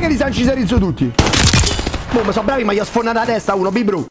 che li sanciserizzo tutti. Boh, ma sono bravi, ma gli ho sfondato la testa uno, Bibru.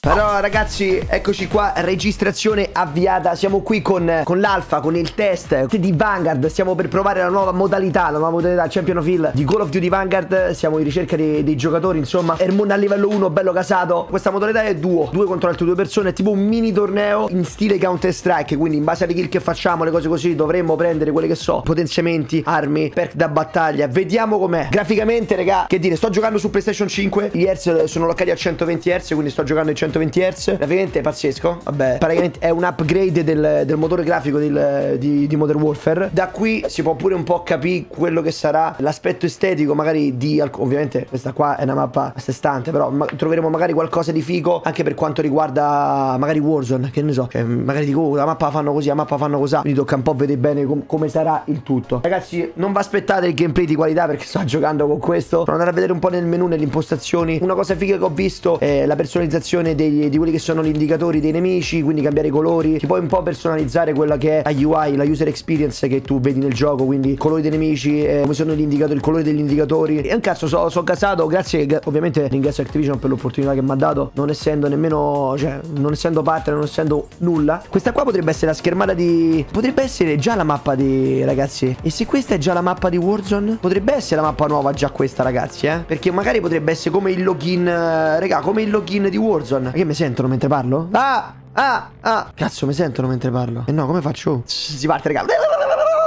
Però ragazzi, eccoci qua, registrazione avviata, siamo qui con, con l'alfa, con il test di Vanguard, stiamo per provare la nuova modalità, la nuova modalità Champion of Hill di Call of Duty Vanguard, siamo in ricerca dei, dei giocatori, insomma, Ermon a livello 1, bello casato, questa modalità è duo, due contro altre due persone, è tipo un mini torneo in stile Counter Strike, quindi in base alle kill che facciamo, le cose così, dovremmo prendere quelle che so, potenziamenti, armi, perk da battaglia, vediamo com'è. Graficamente, raga, che dire, sto giocando su PlayStation 5, gli hertz sono loccati a 120 Hz, quindi sto giocando in 120 120 Hz. Praticamente è pazzesco. Vabbè praticamente è un upgrade del, del motore grafico del, di, di, Modern Warfare. Da qui si può pure un po' capire quello che sarà l'aspetto estetico magari di Ovviamente questa qua è una mappa a sé stante Però ma, troveremo magari qualcosa di figo Anche per quanto riguarda magari Warzone Che ne so Cioè magari dico oh, la mappa fanno così La mappa fanno così Quindi tocca un po' vedere bene com come sarà il tutto. Ragazzi non vi aspettate il gameplay di qualità Perché sto giocando con questo. Sono andato a vedere un po' nel menu Nelle impostazioni. Una cosa figa che ho visto È la personalizzazione dei, di quelli che sono gli indicatori dei nemici, quindi cambiare i colori. Ti puoi un po' personalizzare quella che è la UI, la user experience che tu vedi nel gioco, quindi colori dei nemici, eh, come sono gli indicatori, il colore degli indicatori. E un cazzo, sono so casato, grazie, ovviamente ringrazio Activision per l'opportunità che mi ha dato, non essendo nemmeno, cioè, non essendo partner, non essendo nulla. Questa qua potrebbe essere la schermata di... Potrebbe essere già la mappa di... ragazzi. E se questa è già la mappa di Warzone? Potrebbe essere la mappa nuova già questa, ragazzi, eh? Perché magari potrebbe essere come il login, eh, raga, come il login di Warzone. Che mi sento? sentono mentre parlo? Ah! Ah! Ah! Cazzo, mi sentono mentre parlo? E eh no, come faccio? Si parte, raga.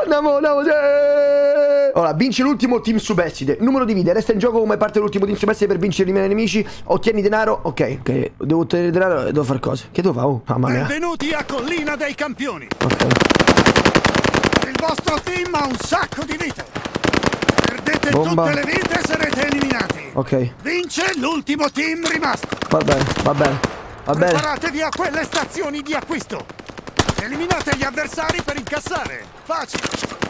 Andiamo, andiamo, Ora, vince l'ultimo team superstite. Numero di vite. Resta in gioco come parte dell'ultimo team superstite per vincere i miei nemici. Ottieni denaro. Ok, ok. Devo ottenere denaro e devo fare cose. Che devo fare? Oh, mamma mia. Benvenuti a Collina dei Campioni. Ok. Il vostro team ha un sacco di vite. Perdete Bomba. tutte le vite e sarete eliminati. Ok. Vince l'ultimo team rimasto. Va bene, va bene. Va bene. Preparatevi a quelle stazioni di acquisto. Eliminate gli avversari per incassare. Facile.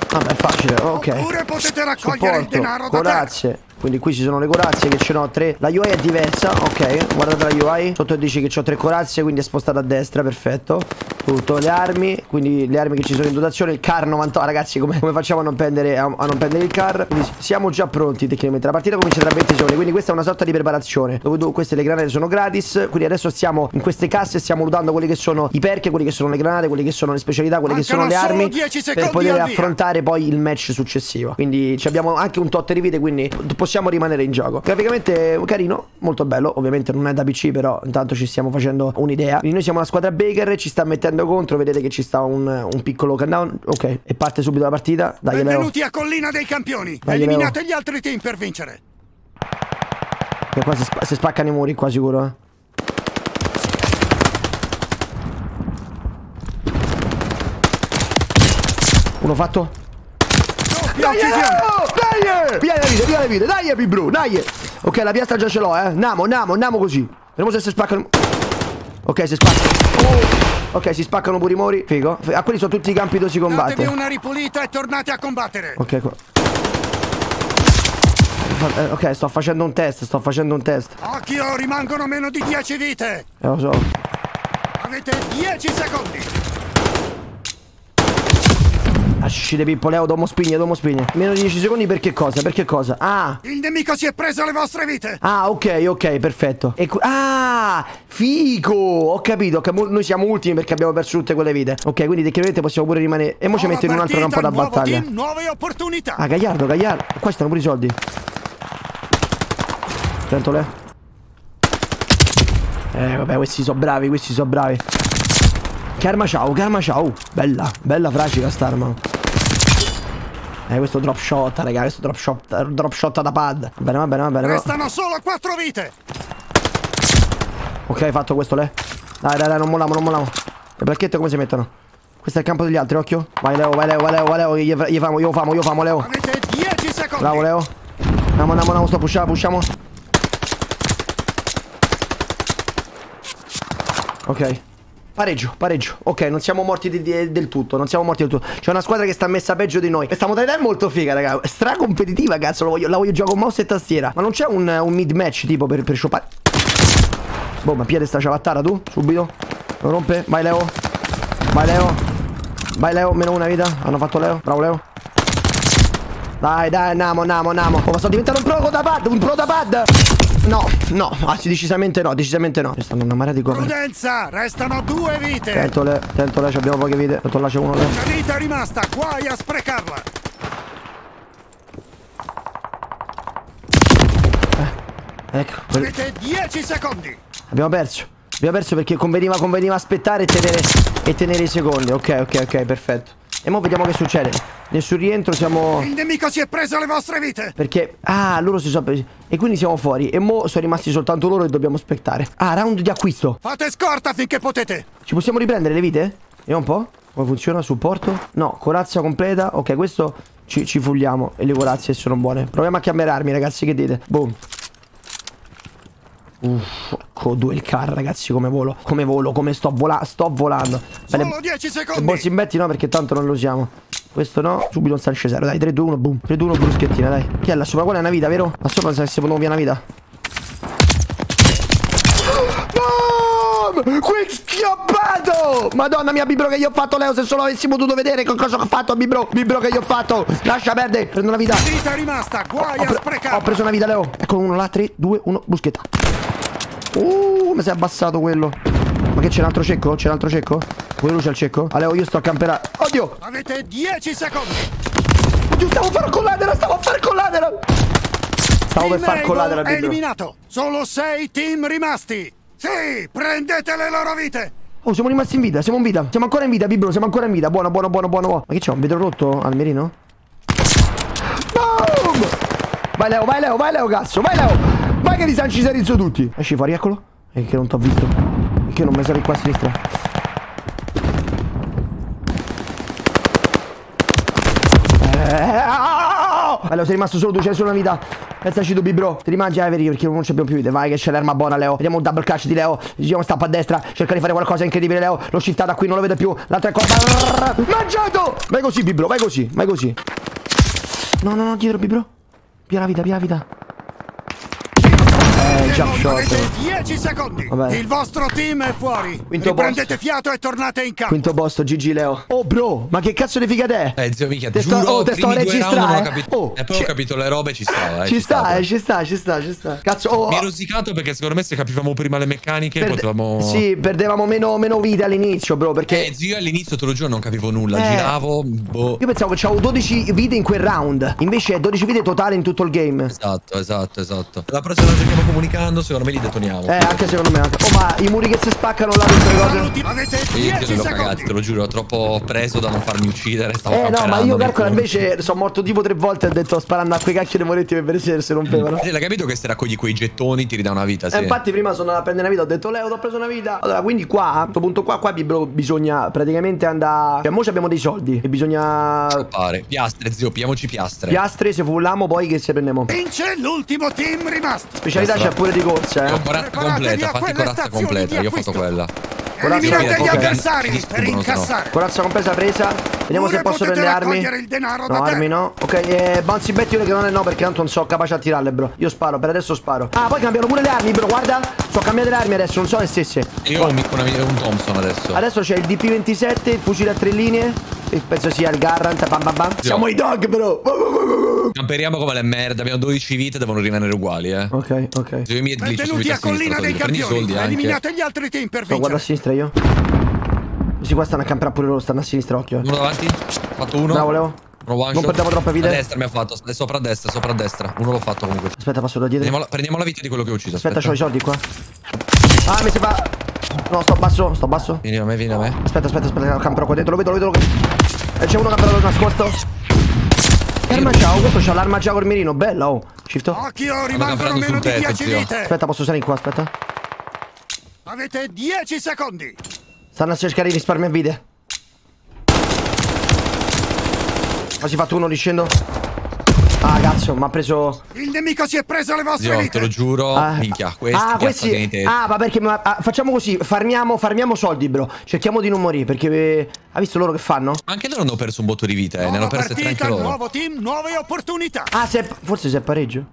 Vabbè, facile, ok. Oppure potete raccogliere Supporto, il denaro da Grazie. Quindi qui ci sono le corazze che ce n'ho tre. La UI è diversa, ok. Guardate la UI Sotto dice che ho tre corazze Quindi è spostata a destra, perfetto. Tutto, le armi Quindi le armi che ci sono in dotazione Il car 98 Ragazzi come, come facciamo a non, prendere, a, a non prendere il car? Quindi siamo già pronti tecnicamente. La partita comincia tra 20 secondi Quindi questa è una sorta di preparazione. Dove tu, queste le granate sono gratis Quindi adesso stiamo in queste casse Stiamo lutando quelli che sono i perk Quelli che sono le granate Quelli che sono le specialità Quelle che sono le armi Per poter affrontare poi il match successivo. Quindi abbiamo anche un tot di vite Quindi possiamo rimanere in gioco. Graficamente carino, molto bello. Ovviamente non è da PC, però intanto ci stiamo facendo un'idea. Noi siamo la squadra Baker, ci sta mettendo contro. Vedete che ci sta un, un piccolo countdown. Ok, e parte subito la partita. Dai, Benvenuti Leo. a Collina dei Campioni. Dai, Eliminate Leo. gli altri team per vincere. Che qua si, sp si spaccano i muri, qua sicuro, eh. Uno fatto? Dai, dai! Via le vite, via le vite, dai, Pibru, dai! Ok, la piastra già ce l'ho, eh. Andiamo, andiamo, andiamo così. Vediamo se si spaccano. Ok, si spaccano. Oh. Ok, si spaccano pure i muri. Figo. Ah, quelli sono tutti i campi dove si combatte. Datevi una ripulita e tornate a combattere. Ok, qua. Eh, ok, sto facendo un test, sto facendo un test. Occhio, rimangono meno di 10 vite. Eh, lo so. Avete 10 secondi. Ascide Pippo, Leo, domo spigne, domo spigne. Meno di 10 secondi per che cosa? Per che cosa? Ah! Il nemico si è preso le vostre vite! Ah, ok, ok, perfetto. E ah! Figo! Ho capito, che noi siamo ultimi perché abbiamo perso tutte quelle vite. Ok, quindi tecnicamente possiamo pure rimanere. E mo ci metto in un altro campo da battaglia. Team, nuove opportunità! Ah, Gagliardo, Gagliardo. Qua stanno pure i soldi. Pentole. Eh, vabbè, questi sono bravi, questi sono bravi. Che arma ciao, che arma ciao. Bella, bella fragica sta arma. Eh, questo drop shot, raga, questo drop shot, drop shot da pad. Va bene, va bene, va bene. Restano solo quattro vite. Ok, fatto questo, le. Dai, dai, dai, non molliamo, non molliamo. Le placchette come si mettono? Questo è il campo degli altri, occhio. Vai, Leo, vai, Leo, vai, Leo, vai, Leo. Io, io famo, io famo, io famo, Leo. Avete 10 secondi. Bravo, Leo. Andiamo, andiamo, andiamo, sto pusciamo, pusciamo. Ok. Pareggio, pareggio. Ok, non siamo morti di, di, del tutto. Non siamo morti del tutto. C'è una squadra che sta messa peggio di noi. Questa modalità è molto figa, raga. Stra competitiva, cazzo. Voglio, la voglio giocare con mouse e tastiera. Ma non c'è un, un mid match tipo per, per shoppare. Boh, ma piede sta ciabattara tu? Subito. Lo rompe. Vai, Leo. Vai, Leo. Vai, Leo. Meno una vita. Hanno fatto Leo. Bravo, Leo. Dai, dai, andiamo, andiamo, andiamo. Oh, ma sto diventando un pro da pad, un pro da pad. No, no, anzi decisamente no, decisamente no. Ci stanno una marea di cose. Prudenza, restano due vite. Tentole, tentole, abbiamo poche vite. Tanto là c'è uno. Una vita è rimasta, guai a sprecarla. Ecco, quel- Avete 10 secondi. abbiamo perso. Abbiamo perso perché conveniva, conveniva aspettare e tenere, e tenere i secondi. Ok, ok, ok, perfetto. E mo vediamo che succede. Nessun rientro, siamo... Il nemico si è preso le vostre vite. Perché... Ah, loro si sono presi... E quindi siamo fuori. E mo sono rimasti soltanto loro e dobbiamo aspettare. Ah, round di acquisto. Fate scorta finché potete. Ci possiamo riprendere le vite? Vediamo un po'. Come funziona? Supporto? No, corazza completa. Ok, questo ci, ci fulliamo. E le corazze sono buone. Proviamo a cambiare armi, ragazzi, che dite? Boom. Uff, ecco due il car, ragazzi, come volo. Come volo, come sto volando. Sto volando. Bene, Solo 10 le secondi. borse in betti no, perché tanto non lo usiamo. Questo no, subito un Sanche zero. Dai, 3, 2, 1, boom. 3, 2, 1, bruschettina, dai. Chi è là sopra? Quella è una vita, vero? Ma sopra se si via una vita. Boom! Quel schioppato! Madonna mia, Bibro che io ho fatto, Leo, se solo avessi potuto vedere che cosa ho fatto, Bibro. Bibro che io ho fatto. Lascia perdere, prendo una vita. Vita rimasta, guai Ho, a pre- ho preso una vita, Leo. Ecco uno là, 3, 2, 1, bruschetta. Uh, mi si è abbassato quello. Ma che c'è un altro cecco? C'è un altro cecco? Quello c'è il cecco? Ah, Leo, io sto a camperare. Oddio! Avete 10 secondi. Oddio, stavo a far collatera, stavo a far collatera! Stavo per far Rainbow collatera, è eliminato. Solo 6 team rimasti. Sì, prendete le loro vite. Oh, siamo rimasti in vita, siamo in vita. Siamo ancora in vita, Bibro, siamo ancora in vita. Buono, buono, buono, buono. Ma che c'è? Un vetro rotto al mirino? Boom! Vai Leo, vai Leo, vai Leo, cazzo, vai Leo! Che li sanci serizzo tutti! Esci fuori, eccolo. E che non t'ho visto. E che non mi sarei qua a sinistra. Eh! Vai Leo, sei rimasto solo tu, c'è solo una vita. Pensaci tu, Bibro. Ti rimangi Avery perché non abbiamo più vite. Vai, che c'è l'arma buona, Leo. Vediamo un double clutch di Leo. Giriamo stappa a destra. Cerca di fare qualcosa di incredibile, Leo. L'ho shiftato qui, non lo vedo più. L'altra è cosa. Mangiato! Vai così, Bibro, vai così, vai così. No, no, no, dietro, Bibro. Via la vita, via la vita. Jump shot. Avete 10 secondi. Vabbè. Il vostro team è fuori. Quinto Prendete fiato e tornate in campo. Quinto posto, GG Leo. Oh, bro, ma che cazzo di figa te? Eh, zio Mica, Te sto- giuro, oh, te sto a registrare, non ho eh. capito. Oh, e poi ci- ho capito le robe, ci sta, eh, ci sta, sta. eh, ci sta, ci sta, ci sta. Cazzo, oh, Mi ero rosicato perché secondo me se capivamo prima le meccaniche perde- potevamo... Sì, perdevamo meno, meno vite all'inizio, bro, perché... Eh, zio, all'inizio te lo giuro non capivo nulla. Eh. Giravo, boh. Io pensavo che c'avevo 12 vite in quel round. Invece è 12 vite totale in tutto il game. Esatto, esatto, esatto. La prossima volta che stiamo comunicando, secondo me li detoniamo. Eh, anche secondo me. anche- Oh, ma i muri che si spaccano là queste cose. Avete Io 10 te l'ho cagati, secondi. te lo giuro, troppo preso da non farmi uccidere. Stavo Eh, no, ma io calcola invece sono morto tipo tre volte e ho detto sparando a quei cacchio di moretti per vedere se si rompevano. Sì, l'hai capito che se raccogli quei gettoni ti ridà una vita, sì. Eh, infatti prima sono andato a prendere una vita, ho detto Leo, ti ho preso una vita. Allora, quindi qua, a questo punto qua, qua bisogna praticamente andare... Cioè, mo abbiamo dei soldi e bisogna... Pare. Piastre, zio, piamoci piastre. Piastre, se fulliamo poi che se prendiamo. Vince l'ultimo team rimasto. Specialità c'è pure di corsa, Ho eh. corazza completa, fatti corazza completa. Io ho fatto quella. Eliminate gli avversari per no. incassare. Corazza compresa presa. Vediamo se posso prendere armi. No, armi no. Ok, eh, bouncy bet io che non è no perché tanto non so capace a tirarle, bro. Io sparo, per adesso sparo. Ah, poi cambiano pure le armi, bro. Guarda, so cambiare le armi adesso, non so le stesse. Io ho un, una- un Thompson adesso. Adesso c'è il DP27, il fucile a tre linee. E penso sia il Garant. Bam bam bam. Siamo i dog, bro. Camperiamo come le merde, abbiamo 12 vite, devono rimanere uguali, eh. Ok, ok. Benvenuti a sinistra, Collina dei Campioni. soldi anche. Eliminate gli altri team per Sto guarda a vincere. Sinistra io. Questi qua stanno a camperare pure loro, stanno a sinistra, occhio. Uno davanti, fatto uno. Bravo, Leo. Uno one Non perdiamo troppe vite. A destra mi ha fatto, è sopra a destra, sopra a destra. Uno l'ho fatto comunque. Aspetta, passo da dietro. Prendiamo la, prendiamo la vita di quello che ho ucciso. Aspetta, Aspetta, c'ho i soldi qua. Ah, mi sembra. No, sto basso, sto basso. Vieni da me, vieni da me. Aspetta, aspetta, aspetta, camperò qua dentro, lo vedo, lo vedo. E c'è uno camperato nascosto. Arma ciao, questo c'ha l'arma già col mirino, bella, oh. Shifto. Occhio, rimangono meno di tetto, 10 zio. vite. Aspetta, posso salire qua, aspetta. Avete 10 secondi. Stanno a cercare di risparmiare vite. Quasi fatto uno, riscendo. Ah, cazzo, mi ha preso. Il nemico si è preso le vostre Zio, vite. te lo giuro, Ah, minchia, questi ah, questi. Ah, ma perché. ma- ah, facciamo così, farmiamo, farmiamo soldi, bro. Cerchiamo di non morire. Perché. eh, ha visto loro che fanno? Anche loro hanno perso un botto di vite, eh, ne hanno perse tre anche loro. nuovo team, nuove opportunità. Ah, se è- forse se è pareggio.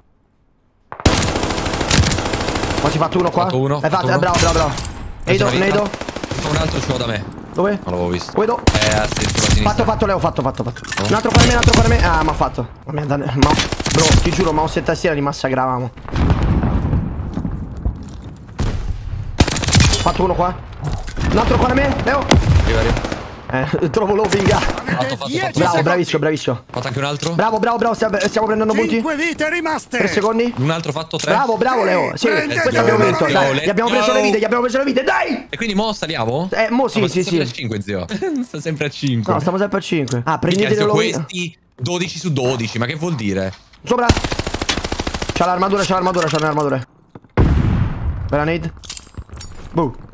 Quasi fatto uno qua. Fatto uno, Hai fatto fatto, uno. eh, bravo, bravo, bravo. Neido. Fa un altro l'ho da me. Dove? Non l'avevo visto. Vedo. Eh, a sinistra, a sinistra. Fatto, fatto, Leo, fatto, fatto, fatto. Un altro cuore me, un altro cuore me. Ah, ma ha fatto. Ma, ma, bro, ti giuro, mouse e tastiera li massacravamo. Fatto uno qua. Un altro cuore me, Leo. Arriva, arriva. Eh, trovo lo figa. Fatto, fatto, fatto. Bravo, bravissimo, bravissimo. Fatto anche un altro? Bravo, bravo, bravo. Stiamo, stiamo prendendo punti. 5 vite rimaste. 3 secondi. Un altro fatto tre. Bravo, bravo, Leo. Sì, Let's questo go, abbiamo vinto. Dai, gli abbiamo preso le vite, gli abbiamo preso le vite. Dai! E quindi mo saliamo? Eh, mo sì, Ma sì, sta sempre sì. a 5, zio. sta sempre a 5. No, stiamo sempre a 5. Ah, prendete zio, lo questi 12 su 12, ma che vuol dire? Sopra. C'ha l'armatura, c'ha l'armatura, c'ha l'armatura. Bella nade. Boh.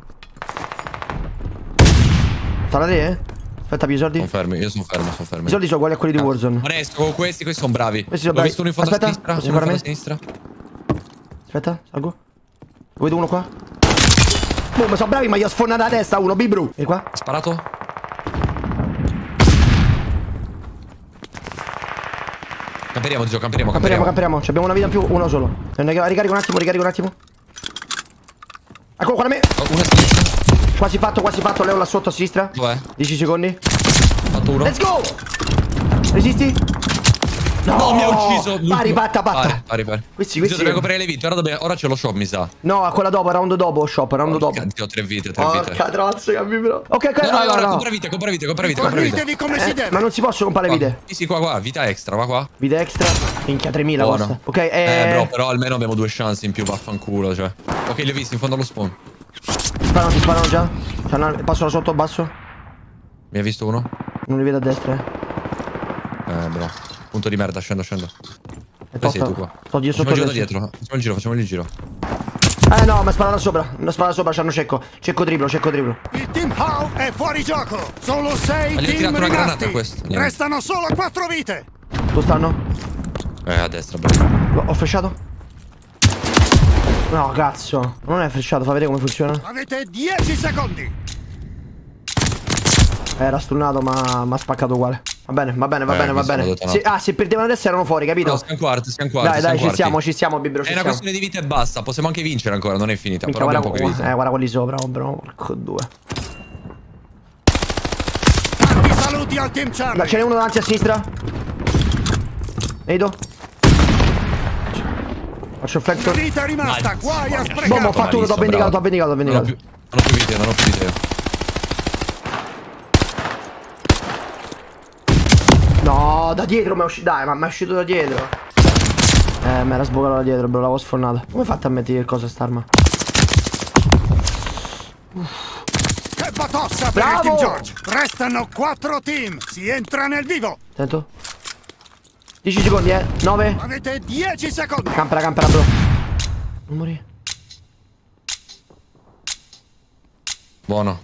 Sta la te, eh? Aspetta, più soldi. Sono fermi, io sono fermo, sono fermo. I soldi sono uguali a quelli di Warzone. Onesto, con questi, questi sono bravi. Questi sono Ho bravi. visto uno in fondo Aspetta, a sinistra, uno in fondo a sinistra. Aspetta, salgo. Vedo uno qua. Boom, sono bravi, ma gli ho sfondato la testa uno, Bibru. E qua? Sparato? Camperiamo, zio, camperiamo, Camperiamo, camperiamo. camperiamo. Ci abbiamo una vita in più, uno solo. Ricarico un attimo, ricarico un attimo. Eccolo qua da me. Oh, uno a sinistra. Quasi fatto, quasi fatto. Leo là sotto a sinistra. Dov'è? 10 secondi. Fatto uno. Let's go! Resisti? No, No, mi ha ucciso. Pari, batta, batta. Pari, pari, pari. Questi, questi. dobbiamo coprire le vite. Ora, dobbiamo- ora c'è lo shop, mi sa. No, a quella dopo, round dopo, shop, round dopo. Zio, tre vite, tre vite. Porca trozza, capi bro. Ok, ok, No, no, no, no, no. compra vite, compra vite, compra vite, compra vite. Come si Eh, deve. ma non si possono comprare le Qua. vite. Sì, sì, qua, qua, vita extra, va qua. Vite extra. Minchia, 3000 Buono. costa. Ok, Eh, eh. bro, però almeno abbiamo due chance in più, vaffanculo, cioè. Ok, li ho visti in fondo allo spawn. Sparano, ti sparano già. Una- Passo da sotto basso. Mi hai visto uno? Non li vedo a destra, eh. Eh, bro. Punto di merda, scendo, scendo. E Dove sei tu qua? Sto Facciamo sotto il giro da dietro. Facciamo il giro, facciamo il giro. Eh no, ma spara da sopra. Non spara da sopra, c'hanno cecco. Cecco triplo, cecco triplo. Il team How è fuori gioco. Solo 6 Ma gli ho team tirato una granata rimasti. questo. Restano solo 4 vite. Dove stanno? Eh, a destra, bro. Lo- Ho flashato? No, cazzo. Non è flashato, fa vedere come funziona. Avete 10 secondi. Era stunnato, ma mi ha spaccato uguale. Va bene, va bene, va Eh, bene, va bene. Se- ah, se perdevano adesso erano fuori, capito? No, siamo quarti, siamo quarti. dai, dai, siamo ci stiamo, ci stiamo, Bibro, ci È una stiamo. questione di vita e basta. Possiamo anche vincere ancora, non è finita. Minchia, però guarda, vite. eh, guarda quelli sopra, oh, bro. Porco due. Tanti saluti al team Charlie. ce n'è uno davanti a sinistra. Vedo. Faccio il flank. vita rimasta. Guai a Boh, Boh, ho fatto uno, t'ho vendicato, t'ho vendicato, t'ho ho vendicato. non ho più vite, non ho più vite. No, da dietro mi è uscito. Dai, ma mi è uscito da dietro. Eh, mi era sbucato da dietro, bro, l'avevo sfornata. Come hai fatto a mettere che cosa st'arma? Che batossa per Bravo! il team George. Restano 4 team. Si entra nel vivo. Attento. 10 secondi, eh. 9. Avete 10 secondi. Campera, campera, bro. Non morire. Buono.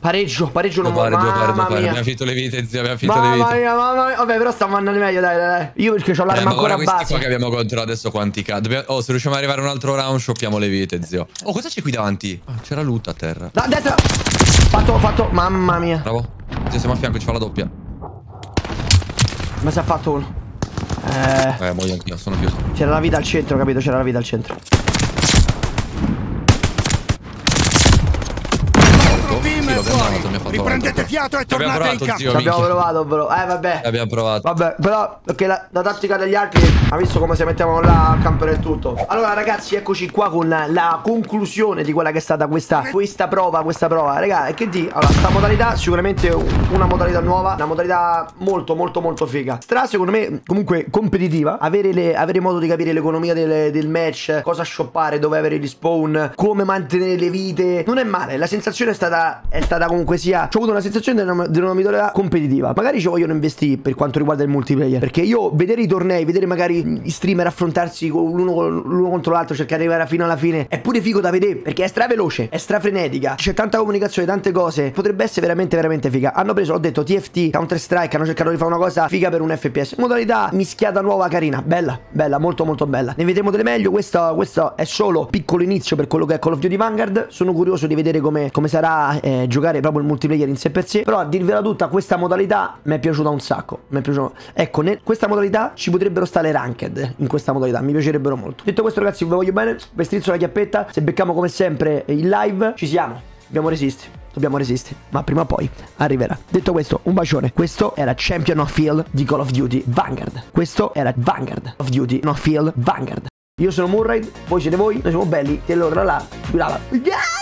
Pareggio, pareggio non muore. due pari, due mia. Abbiamo finito le vite, zio, abbiamo finito le Mamma vite. mia, mamma mia. Vabbè, però stiamo andando meglio, dai, dai, dai. Io perché ho Eh, l'arma ma ancora a base. qua che abbiamo contro adesso quanti ca... Dobbiamo... Oh, se riusciamo ad arrivare a un altro round, shoppiamo le vite, zio. Oh, cosa c'è qui davanti? Ah, c'era loot a terra. Da destra. Fatto, fatto. Mamma mia. Bravo. Zio, siamo a fianco, ci fa la doppia. Ma si è fatto uno. Eh, Eh, muoio anch'io, sono chiuso. c'era la vita al centro, capito? C'era la vita al centro. 4 team Sì, è l'ho fuori. abbandonato, mi ha fatto Riprendete fiato e tornate in provato, campo. zio. Ci abbiamo minchia. provato, bro. Eh, vabbè. Abbiamo provato. Vabbè, però perché la, la tattica degli altri ha visto come se mettevano là a campo del tutto. Allora, ragazzi, eccoci qua con la conclusione di quella che è stata questa, questa prova. Questa prova, raga, e che di? Allora, questa modalità sicuramente una modalità nuova, una modalità molto, molto, molto figa. Stra, secondo me, comunque competitiva. Avere, le, avere modo di capire l'economia del, del match, cosa shoppare, dove avere gli spawn, come mantenere le vite. Non è male. La sensazione è stata, è stata comunque sia. Ho avuto una sensazione di una, di una modalità competitiva. Magari ci vogliono investire per quanto riguarda il multiplayer. Perché io vedere i tornei, vedere magari gli streamer affrontarsi l'uno contro l'altro, cercare di arrivare fino alla fine, è pure figo da vedere. Perché è stra veloce, è stra frenetica. C'è tanta comunicazione, tante cose. Potrebbe essere veramente, veramente figa. Hanno preso, ho detto, TFT, Counter Strike, hanno cercato di fare una cosa figa per un FPS. Modalità mischiata nuova, carina. Bella, bella, molto, molto bella. Ne vedremo delle meglio. Questo, questo è solo piccolo inizio per quello che è Call of Duty Vanguard. Sono curioso di vedere come, come sarà eh, giocare proprio il multiplayer in sé per sé. Però a dirvela tutta, questa modalità mi è piaciuta un sacco. Mi è piaciuta. Ecco, in questa modalità ci potrebbero stare ranked in questa modalità. Mi piacerebbero molto. Detto questo, ragazzi, vi voglio bene. Vi strizzo la chiappetta. Se becchiamo come sempre in live, ci siamo. Abbiamo resisti. dobbiamo resistere, ma prima o poi arriverà. Detto questo, un bacione. Questo era Champion of Field di Call of Duty Vanguard. Questo era Vanguard of Duty No Field Vanguard. Io sono Murray, voi siete voi, noi siamo belli, e allora là, là, là.